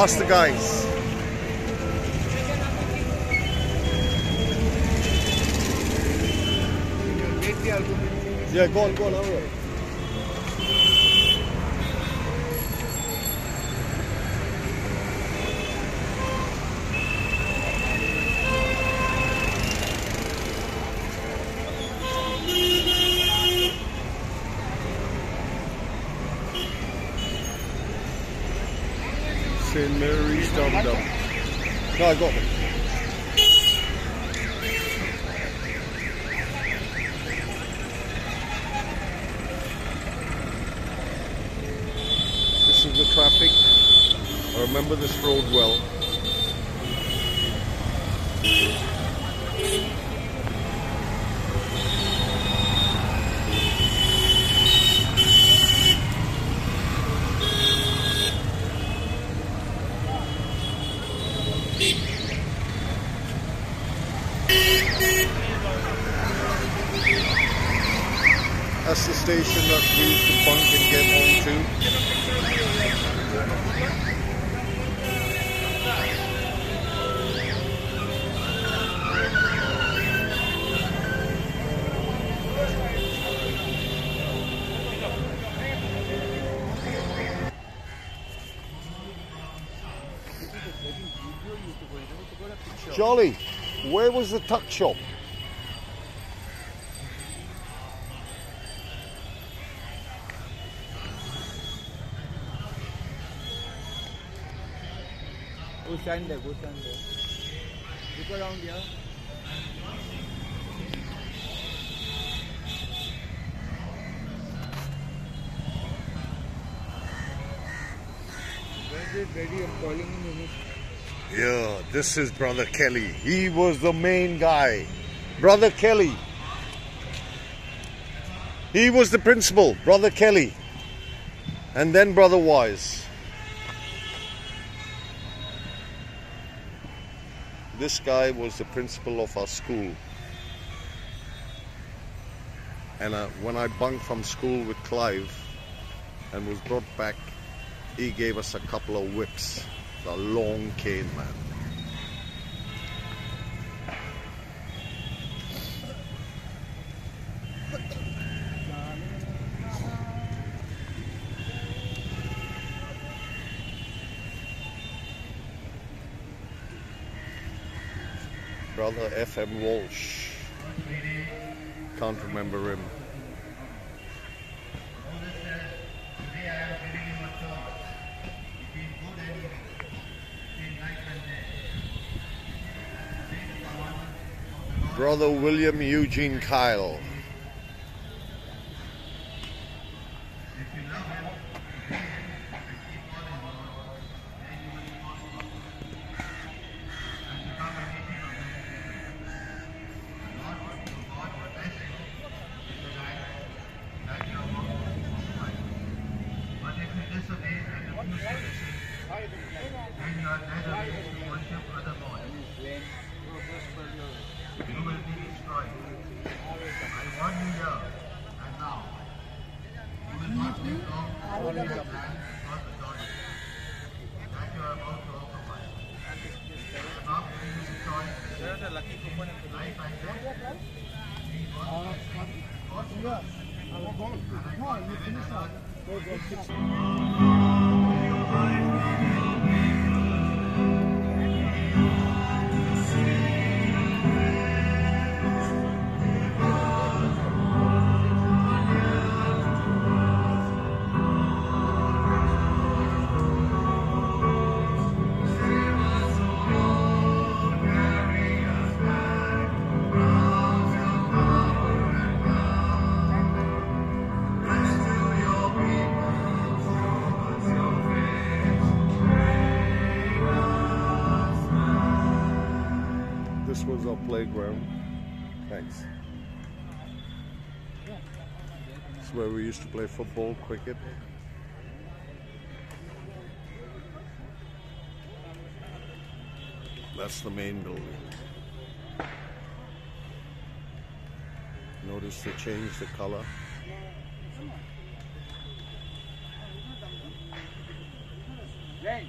Ask the guys. Yeah, go on, go on, all right. St. Mary's Dum Dum. No, I got it. This is the traffic. I remember this road well. That's the station that we used to bunk and get home to. Jolly, where was the tuck shop? Go stand there, go stand there. Look around here. Where is it ready? I'm calling in minute. Yeah, this is Brother Kelly. He was the main guy. Brother Kelly. He was the principal, Brother Kelly. And then Brother Wise. This guy was the principal of our school. And uh, when I bunked from school with Clive and was brought back, he gave us a couple of whips. The long cane, man. F.M. Walsh. Can't remember him. Brother William Eugene Kyle. Playground. Thanks. It's where we used to play football, cricket. That's the main building. Notice they changed the color. Len,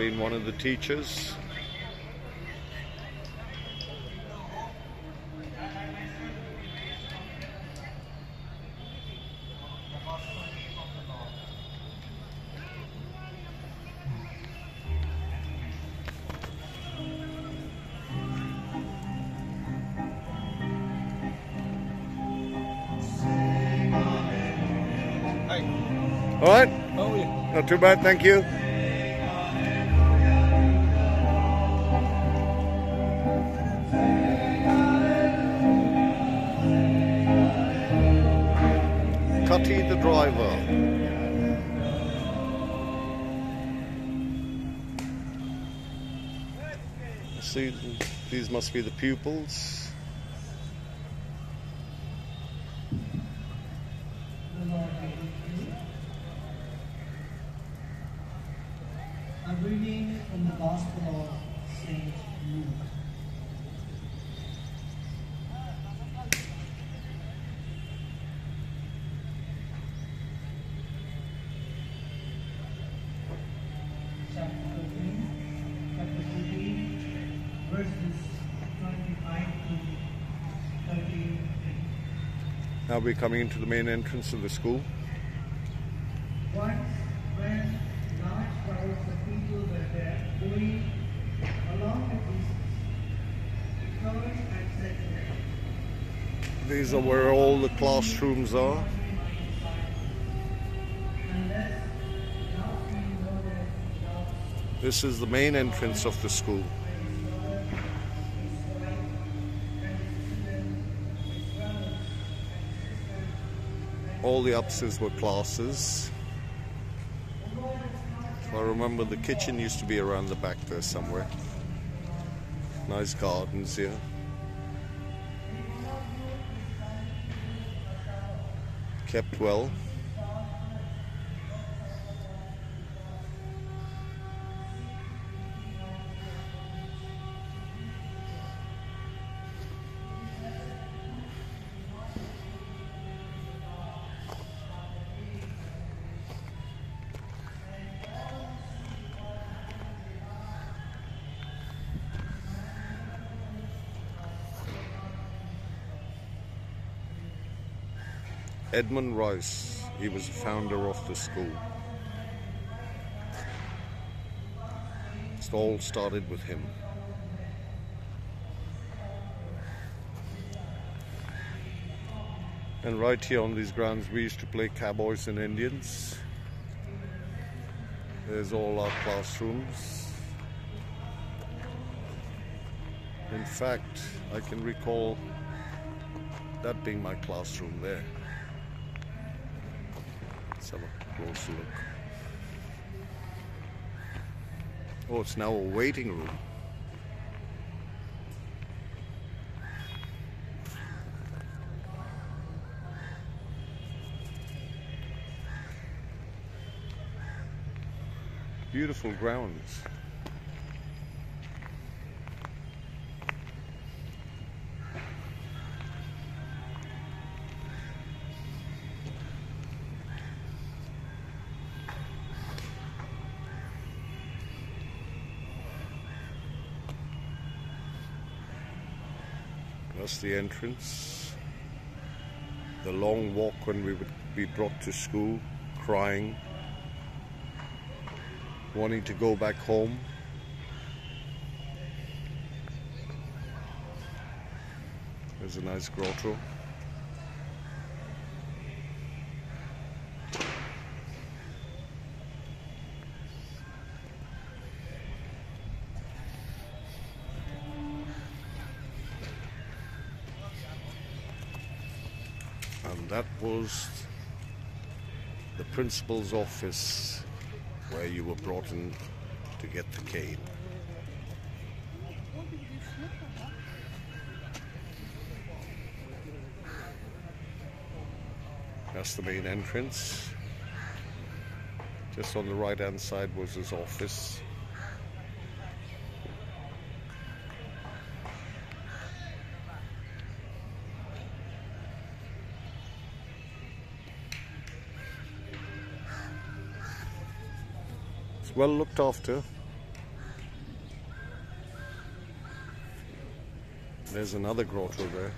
been one of the teachers. All right, Oh yeah. not too bad, thank you. Must be the pupils. A reading from the Gospel of St. Luke. Now we're coming into the main entrance of the school. Once, when large crowds of people were there going along with Jesus, he turned and said to them, These are where all the classrooms are. Unless thou be knowledge thou This is the main entrance of the school. All the upstairs were classes. I remember the kitchen used to be around the back there somewhere. Nice gardens here. Kept well. Edmund Rice, he was the founder of the school. It all started with him. And right here on these grounds, we used to play cowboys and Indians. There's all our classrooms. In fact, I can recall that being my classroom there. Let's have a closer look. Oh, it's now a waiting room. Beautiful grounds. The entrance. The long walk when we would be brought to school, crying, wanting to go back home. There's a nice grotto. That was the principal's office where you were brought in to get the cane. That's the main entrance. Just on the right hand side was his office. It's well looked after. There's another grotto there.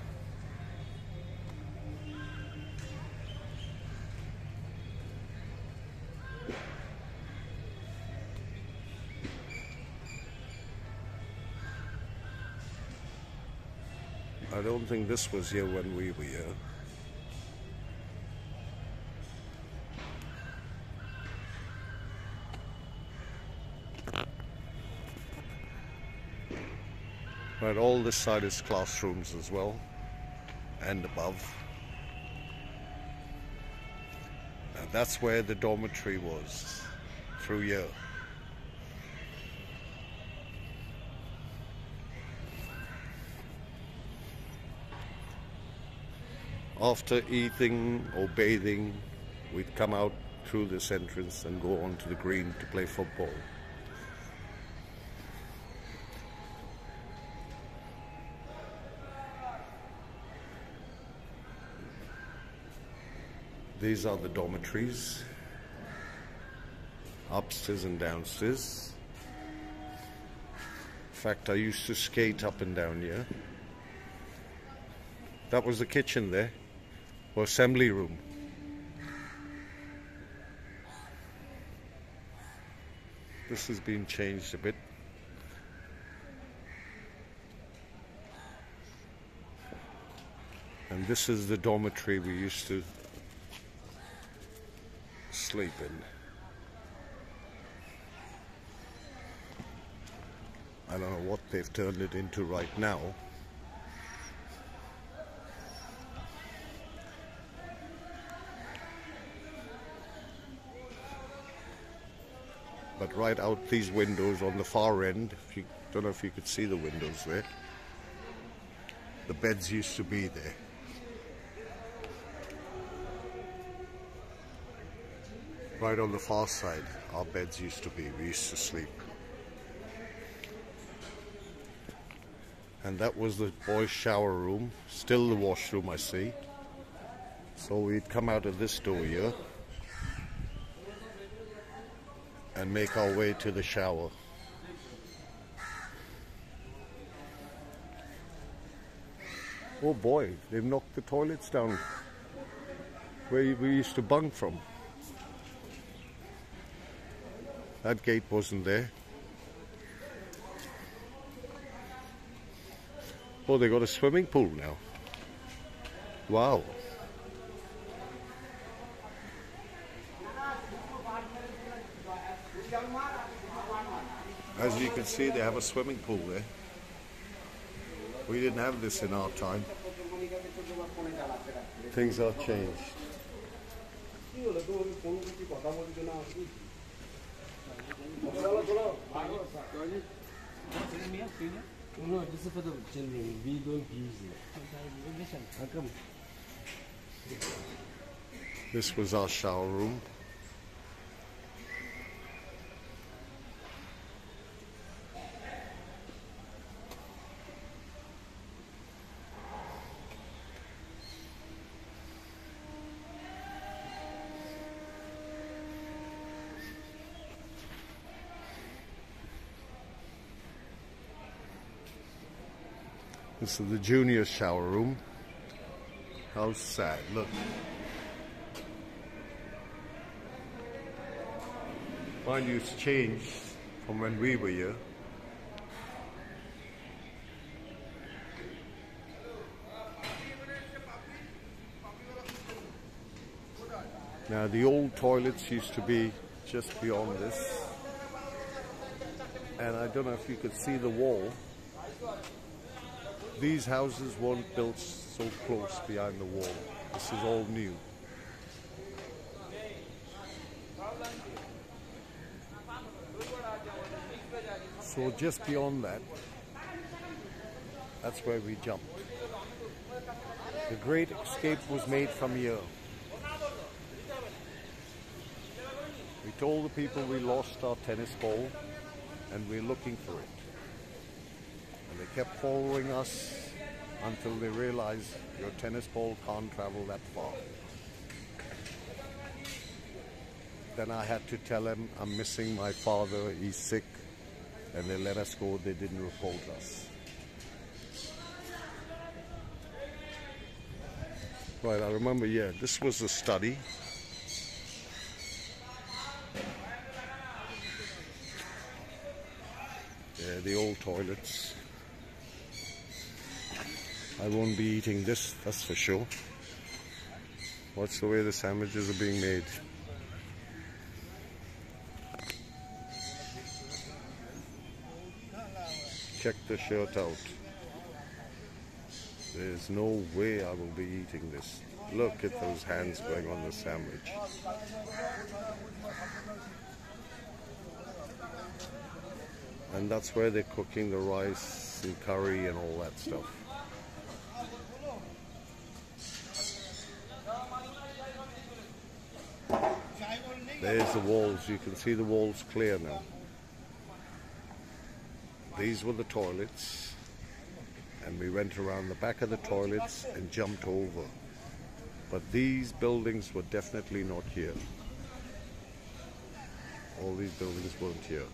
I don't think this was here when we were here. But all this side is classrooms as well, and above. And that's where the dormitory was, through here. After eating or bathing, we'd come out through this entrance and go onto the green to play football. These are the dormitories, upstairs and downstairs. In fact, I used to skate up and down here. That was the kitchen there, or assembly room. This has been changed a bit. And this is the dormitory we used to sleep in. I don't know what they've turned it into right now. But right out these windows on the far end, if you don't know if you could see the windows there. The beds used to be there. Right on the far side, our beds used to be. We used to sleep. And that was the boys' shower room. Still the washroom, I see. So we'd come out of this door here and make our way to the shower. Oh boy, they've knocked the toilets down where we used to bunk from. That gate wasn't there. Oh, they got a swimming pool now. Wow. As you can see, they have a swimming pool there. We didn't have this in our time. Things are changed. No, this is for the children. We don't use it. How come? This was our shower room. This is the junior shower room. How sad. Look. Mind you, it's changed from when we were here. Now, the old toilets used to be just beyond this. And I don't know if you could see the wall. These houses weren't built so close behind the wall. This is all new. So just beyond that, that's where we jumped. The great escape was made from here. We told the people we lost our tennis ball and we're looking for it. They kept following us until they realized your tennis ball can't travel that far. Then I had to tell them I'm missing my father, he's sick, and they let us go, they didn't report us. Right, I remember, yeah, this was the study. Yeah, the old toilets. I won't be eating this, that's for sure. Watch the way the sandwiches are being made. Check the shirt out. There's no way I will be eating this. Look at those hands going on the sandwich. And that's where they're cooking the rice and curry and all that stuff. There's the walls. You can see the walls clear now. These were the toilets. And we went around the back of the toilets and jumped over. But these buildings were definitely not here. All these buildings weren't here.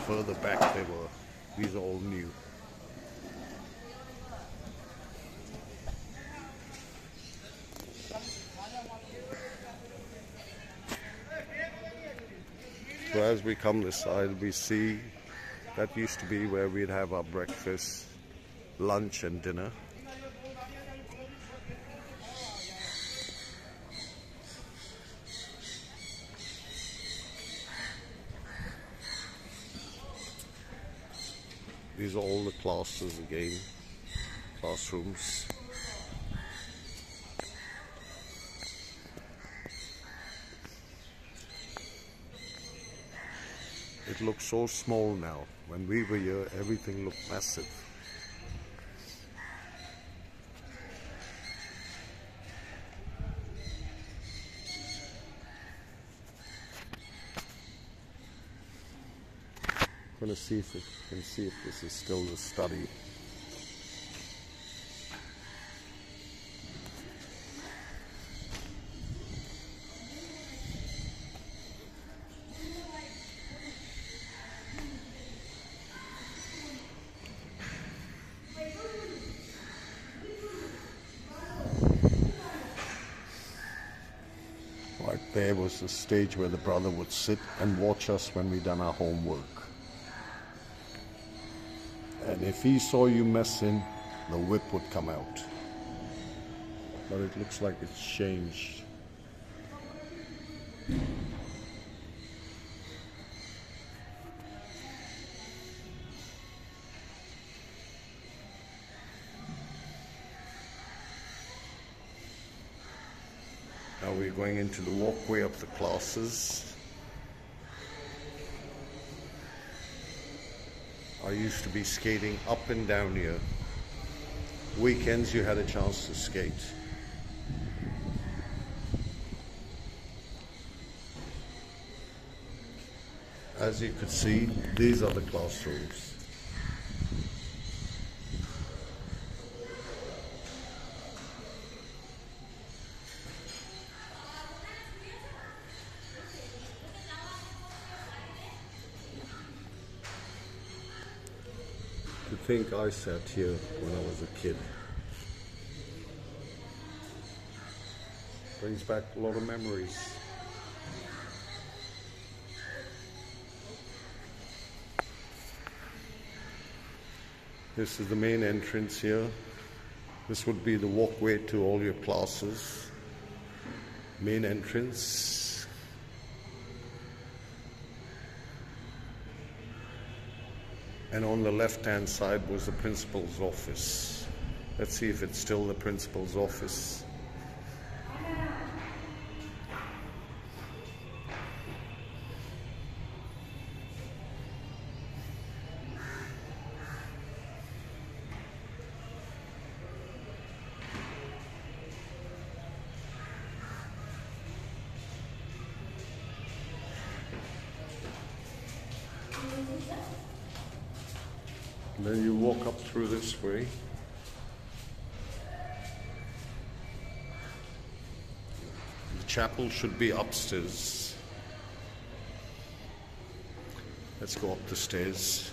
Further back they were. These are all new. As we come this side, we see that used to be where we'd have our breakfast, lunch, and dinner. These are all the classes again, classrooms. Looks so small now. When we were here, everything looked massive. I'm to see if it can see if this is still the study. Right there the stage where the brother would sit and watch us when we done our homework. And if he saw you messing, the whip would come out. But it looks like it's changed. Into the walkway of the classes. I used to be skating up and down here. Weekends you had a chance to skate. As you could see, these are the classrooms. Think I sat here when I was a kid. Brings back a lot of memories. This is the main entrance here. This would be the walkway to all your classes. Main entrance. And on the left hand side was the principal's office. Let's see if it's still the principal's office. And then you walk up through this way. The chapel should be upstairs. Let's go up the stairs.